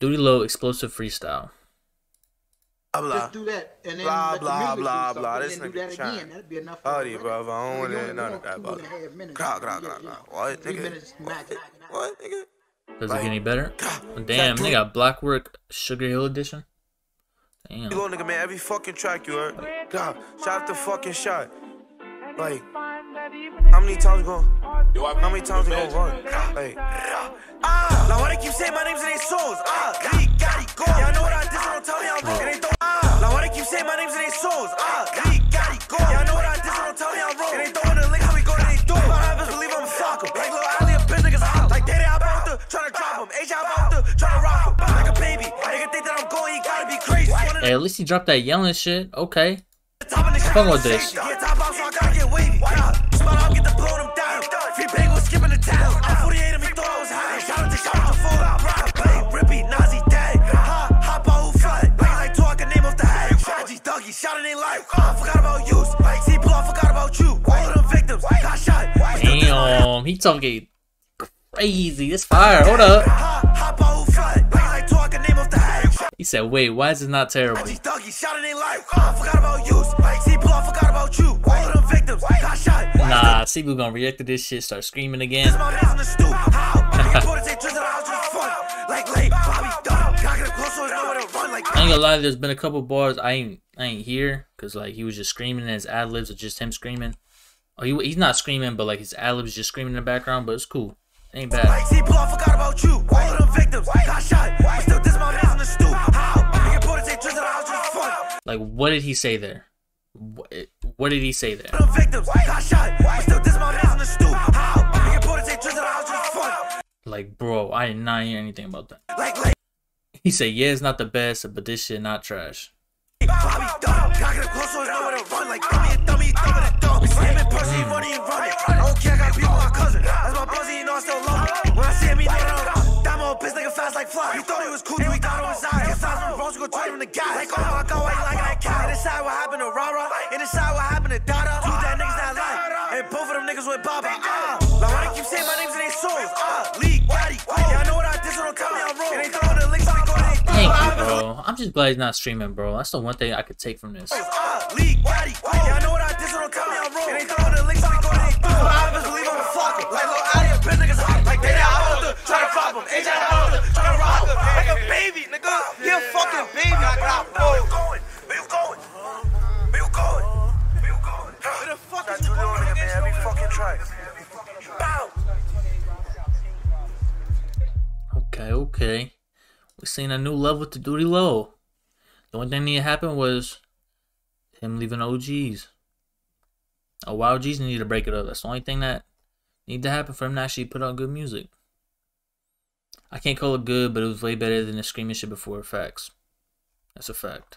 Dudeylo Explosive Freestyle. Blah blah Just do that and then blah let the blah blah blah. This then do nigga that trying. again. That'd be enough. Oh, for yeah, a bro. I don't want only. None of that, bro. and a half minutes. Grah, grah, Yeah, grah, grah. What, Three nigga? minutes max. What, nigga? Does it get any better? Grah. Oh, damn, Jack they got Blockwork Sugar Hill Edition. Damn. You Damn. go, nigga, man. Every fucking track you heard. God, shot after fucking shot. Like, how many times you going? How many times you gonna run? Like, ah, now why they keep saying my names in their songs? Ah, Lee, Gotti, go. Y'all know what I did, so don't tell me I'm wrong. It ain't the ah. Now why they keep saying my names in their songs? Ah, Lee, go. Y'all know what I did, so don't tell me I'm wrong. It ain't throwing the link, so we go to they door. My rappers believe I'm a fuck 'em. Like Lil Ali, a bitch niggas out. Like Daddy, I'm out there trying to drop him. AJ, I'm out there trying to rock him. Like a baby. Nigga think that I'm going, he gotta be crazy. One of the Hey, at least he dropped that yelling shit. Okay. Fuck with this. Yeah, top off, so I gotta get wavy. Spot get the blow them down. Free was skipping the town. I'm 48 of me, was high. Shout out to shout out to full out. Play, Rippy, Nazi, Dag. Ha, hop out, who fly. Like, like, I can name off the head. Shaji, Dougie, shot in their life. I forgot about you. C, blow, I forgot about you. All of them victims got shot. Damn, he talking crazy. This fire. Hold up. Ha, hop out, who fly. Like, like, two, I can name off the head. He said, "Wait, why is this not terrible?" Doggies shot in their life. I forgot about you. Nah, Cebu gonna react to this shit, start screaming again. My man's in the stoop. How? Nigga put his interest in the house just fun. Like Bobby done. Gotta get close so he know where to run. Like I ain't gonna lie, there's been a couple bars I ain't I ain't hear because like he was just screaming and his ad libs are just him screaming. Oh, he, he's not screaming, but like his ad libs just screaming in the background, but it's cool. ain't bad. see, blow, forgot about you. All of them victims got shot. Still, this my man's in the stoop. How? Nigga put his interest in the house just fun. Like, what did he say there? What, what did he say there? All of them victims got shot. But still, this my man's in the stoop. How? Nigga put his interest in the house just fun. Like, bro, I did not hear anything about that. Like. He said, yeah, it's not the best, but this shit not trash. You know I still love him. When I see him, he know that I'm That old bitch nigga fast like fly. He thought he was cool, Get size from Bronx, we gon' the guy. Like, oh my god, why you like that cat? And inside what happened to Rara, and inside what happened to Dada. Two that niggas that lie. And both of them niggas with Baba. Ah, now why they keep saying my names in their songs? Ah, Lee, Gotti, Y'all know what I did, so don't tell me I'm wrong. It ain't throwing the links, so go to Thank you, bro. I'm just glad he's not streaming, bro. That's the one thing I could take from this. Ah, Lee, Gotti, Y'all know what I did, so don't tell me I'm wrong. It ain't throwing the links, so go to they door. My rappers believe I'm Okay, okay. We're seeing a new level to Dudeylo. The only thing that needed to happen was him leaving OGs. Oh, wow, G's need to break it up. That's the only thing that need to happen for him to actually put out good music. I can't call it good, but it was way better than the screaming shit before. Facts. That's a fact.